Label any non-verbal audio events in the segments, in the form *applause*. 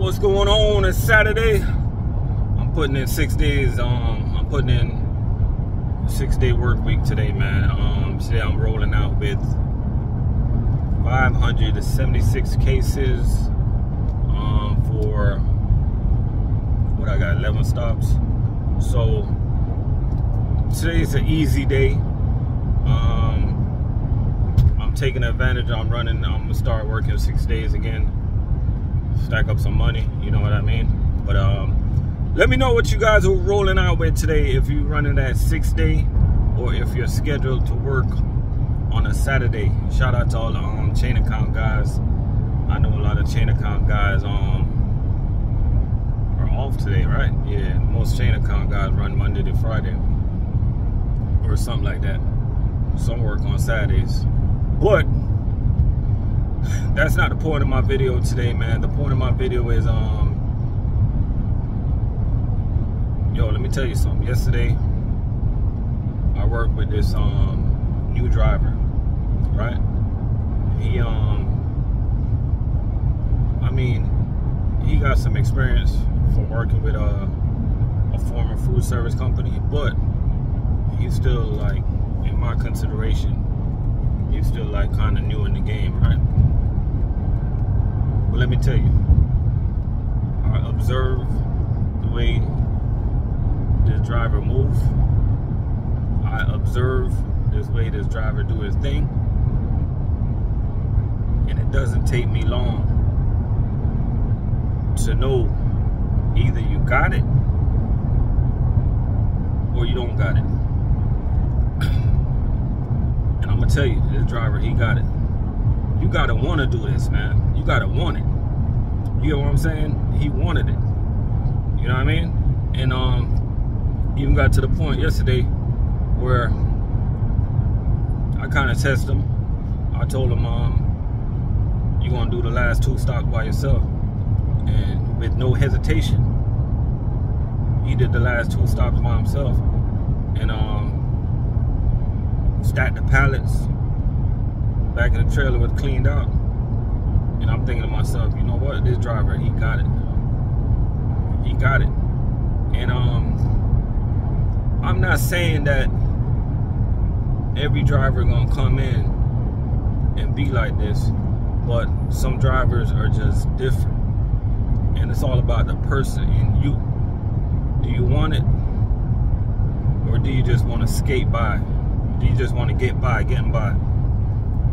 what's going on? It's Saturday. I'm putting in six days. Um, I'm putting in six day work week today, man. Um, today I'm rolling out with 576 cases um, for what I got 11 stops. So today's an easy day. Um, I'm taking advantage. I'm running. I'm gonna start working six days again stack up some money, you know what I mean? But um, let me know what you guys are rolling out with today. If you're running that six day or if you're scheduled to work on a Saturday. Shout out to all the um, chain account guys. I know a lot of chain account guys um, are off today, right? Yeah, most chain account guys run Monday to Friday or something like that. Some work on Saturdays. But that's not the point of my video today, man. The point of my video is, um, yo, let me tell you something. Yesterday, I worked with this um new driver, right? He um, I mean, he got some experience from working with a a former food service company, but he's still like, in my consideration, he's still like kind of new in the game, right? But let me tell you, I observe the way this driver move. I observe this way this driver do his thing. And it doesn't take me long to know either you got it or you don't got it. and I'm gonna tell you, this driver, he got it you gotta want to do this, man. You gotta want it. You know what I'm saying? He wanted it. You know what I mean? And um, even got to the point yesterday where I kind of tested him. I told him, um, you gonna do the last two stops by yourself, and with no hesitation, he did the last two stops by himself, and um, stacked the pallets back in the trailer was cleaned out. And I'm thinking to myself, you know what? This driver, he got it. He got it. And um, I'm not saying that every driver gonna come in and be like this, but some drivers are just different. And it's all about the person in you. Do you want it? Or do you just want to skate by? Do you just want to get by, getting by?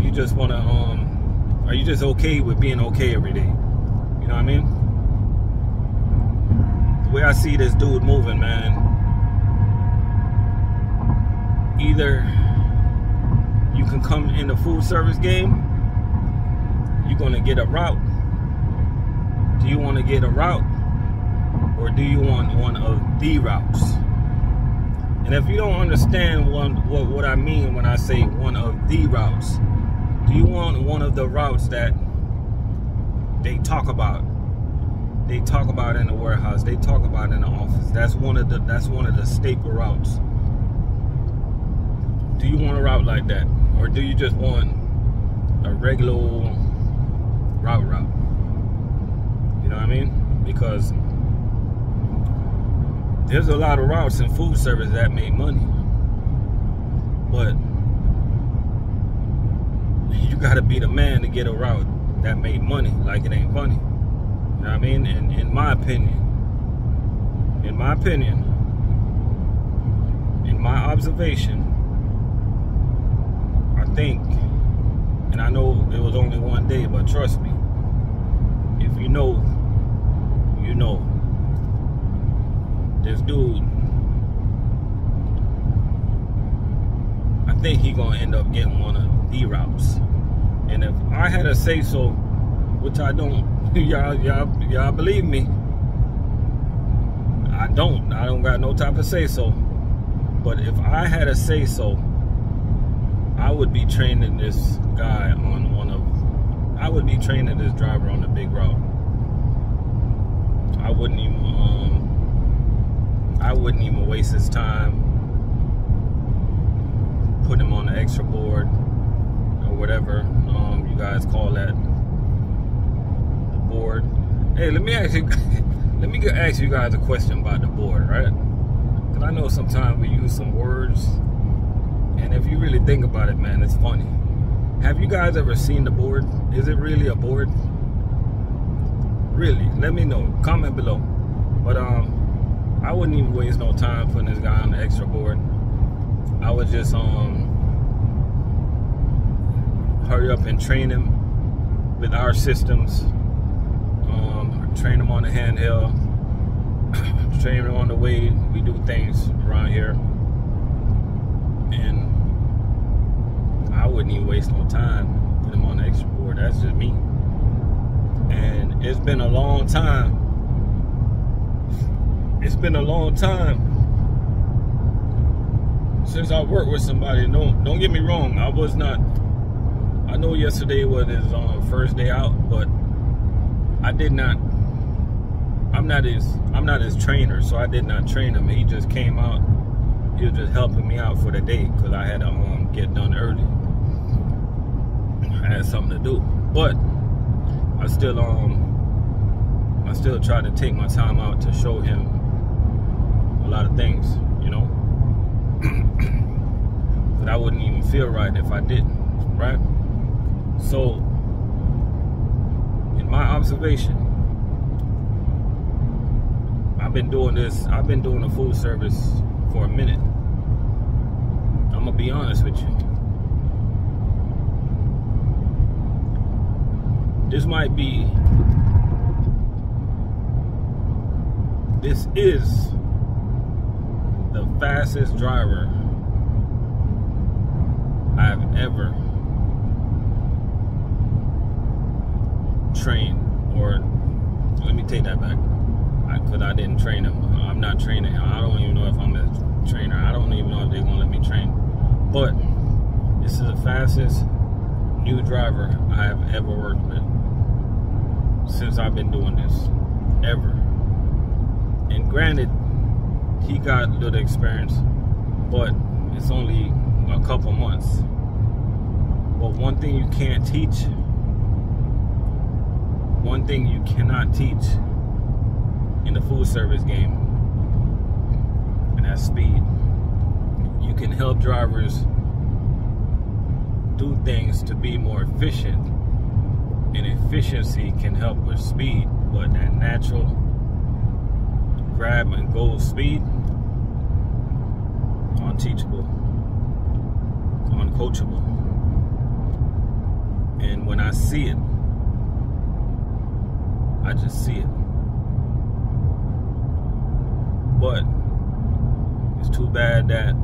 You just want to um are you just okay with being okay every day? You know what i mean? The way i see this dude moving man either you can come in the food service game you're going to get a route. Do you want to get a route or do you want one of the routes? And if you don't understand one, what, what I mean when I say one of the routes, you want one of the routes that they talk about? They talk about in the warehouse. They talk about in the office. That's one of the that's one of the staple routes. Do you want a route like that, or do you just want a regular route route? You know what I mean? Because there's a lot of routes in food service that make money, but gotta be the man to get a route that made money like it ain't funny. You know what I mean? And in my opinion, in my opinion, in my observation, I think, and I know it was only one day, but trust me, if you know, you know. This dude, I think he gonna end up getting one of the routes. And if I had a say so, which I don't, *laughs* y'all, y'all, y'all believe me. I don't. I don't got no type of say so. But if I had a say so, I would be training this guy on one of. I would be training this driver on the big route. I wouldn't even. Um, I wouldn't even waste his time. Put him on the extra board whatever um, you guys call that board Hey, let me ask you. *laughs* let me ask you guys a question about the board, right? Because I know sometimes we use some words, and if you really think about it, man, it's funny. Have you guys ever seen the board? Is it really a board? Really? Let me know. Comment below. But um, I wouldn't even waste no time putting this guy on the extra board. I would just um hurry up and train him with our systems. Um, train him on the handheld. *coughs* train him on the way we do things around here. And I wouldn't even waste no time putting him on the extra board. That's just me. And it's been a long time. It's been a long time since I worked with somebody. Don't don't get me wrong. I was not. I know yesterday was his um, first day out, but I did not. I'm not his. I'm not his trainer, so I did not train him. He just came out. He was just helping me out for the day because I had to um, get done early. I had something to do, but I still um I still try to take my time out to show him a lot of things, you know. *clears throat* but I wouldn't even feel right if I didn't, right? So, in my observation, I've been doing this, I've been doing the food service for a minute. I'm gonna be honest with you. This might be, this is the fastest driver I've ever trained. Or let me take that back. Because I, I, didn't train him. I'm not training. I don't even know if I'm a trainer. I don't even know if they're to let me train. But this is the fastest new driver I have ever worked with since I've been doing this. Ever. And granted, he got a little experience, but it's only a couple months. But one thing you can't teach, one thing you cannot teach in the food service game, and that's speed. You can help drivers do things to be more efficient, and efficiency can help with speed, but that natural grab and go speed unteachable, uncoachable. And when I see it, I just see it. But it's too bad that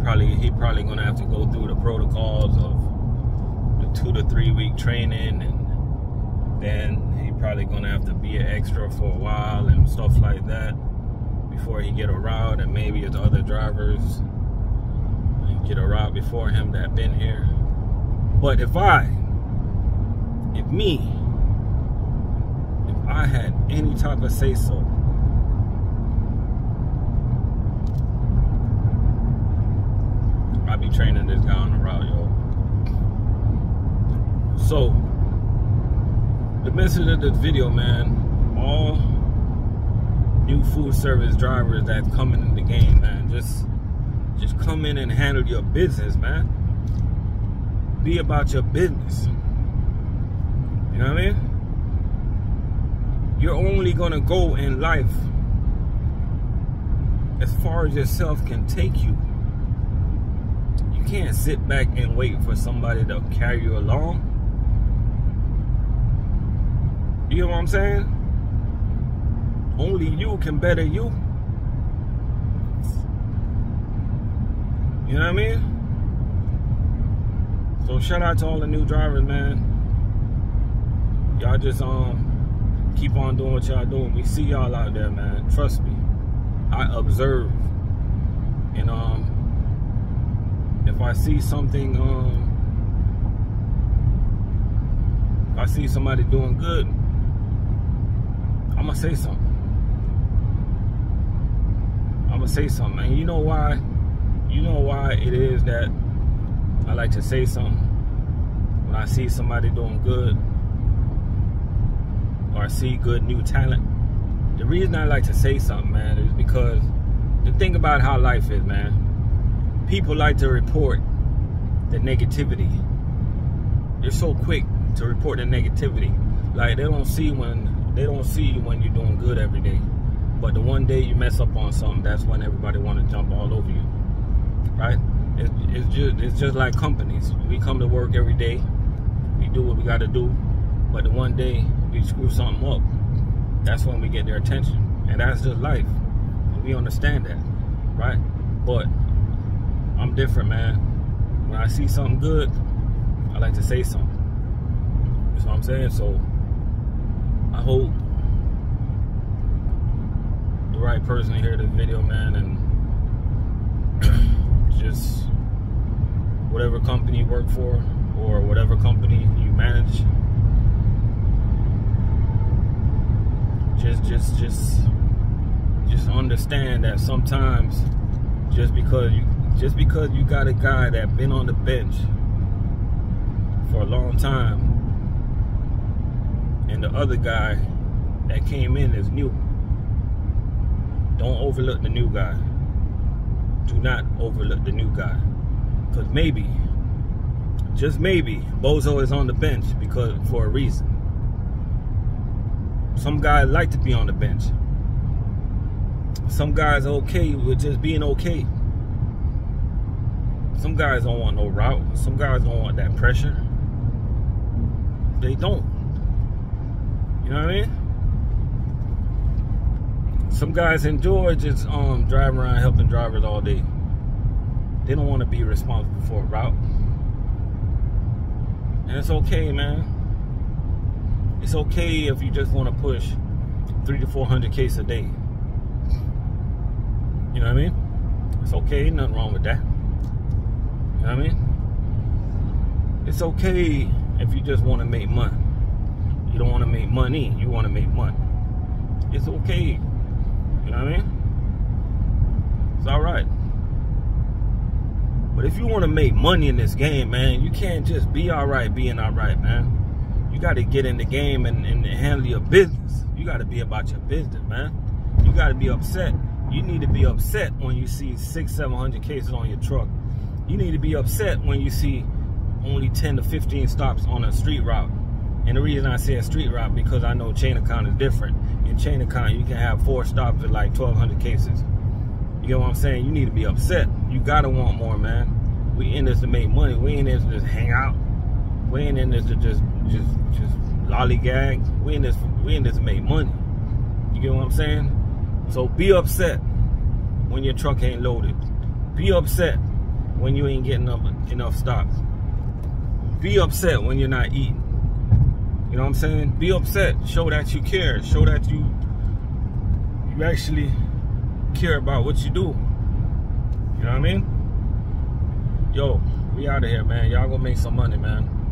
probably he probably gonna have to go through the protocols of the two to three week training and then he probably gonna have to be an extra for a while and stuff like that before he get a route and maybe his other drivers get a route before him that been here. But if I, if me, if I had any type of say so, I'd be training this guy on the route, yo. So, the message of this video, man, all new food service drivers that's coming in the game, man. Just just come in and handle your business, man. Be about your business. You know what I mean? You're only gonna go in life as far as yourself can take you. You can't sit back and wait for somebody to carry you along. You know what I'm saying? Only you can better you. You know what I mean? So shout out to all the new drivers, man. Y'all just um keep on doing what y'all doing. We see y'all out there, man. Trust me. I observe. And um if I see something um if I see somebody doing good, I'm gonna say something. I'm gonna say something. And you know why? You know why it is that I like to say something when I see somebody doing good. I see good new talent, the reason I like to say something, man, is because the thing about how life is, man, people like to report the negativity. They're so quick to report the negativity. Like they don't see when they don't see when you're doing good every day. But the one day you mess up on something, that's when everybody want to jump all over you, right? It's, it's just it's just like companies. We come to work every day, we do what we got to do, but the one day we screw something up, that's when we get their attention, and that's just life. And we understand that, right? But I'm different, man. When I see something good, I like to say something. That's what I'm saying. So I hope the right person to hear this video, man, and *clears throat* just whatever company you work for or whatever company you manage, just just just just understand that sometimes just because you just because you got a guy that been on the bench for a long time and the other guy that came in is new don't overlook the new guy. Do not overlook the new guy. Because maybe just maybe bozo is on the bench because for a reason some guys like to be on the bench some guys okay with just being okay some guys don't want no route. Some guys don't want that pressure. They don't. You know what I mean? Some guys enjoy just um driving around helping drivers all day. They don't want to be responsible for a route. And it's okay, man. It's okay if you just want to push three to four hundred case a day. You know what I mean? It's okay, nothing wrong with that. You know what I mean? It's okay if you just want to make money. You don't want to make money, you want to make money. It's okay. You know what I mean? It's alright. But if you want to make money in this game, man, you can't just be alright being alright, man. You got to get in the game and, and handle your business. You got to be about your business, man. You got to be upset. You need to be upset when you see six, seven hundred cases on your truck you need to be upset when you see only 10 to 15 stops on a street route. And the reason I say a street route because I know chain account is different. In chain account, you can have four stops at like 1,200 cases. You know what I'm saying? You need to be upset. You gotta want more, man. We in this to make money. We in this to just hang out. We ain't in this to just just just lollygag. We in this we in this to make money. You get what I'm saying? So be upset when your truck ain't loaded. Be upset when you ain't getting enough, enough stops. Be upset when you're not eating. You know what I'm saying? Be upset. Show that you care. Show that you you actually care about what you do. You know what I mean? Yo, we out of here, man. Y'all gonna make some money, man.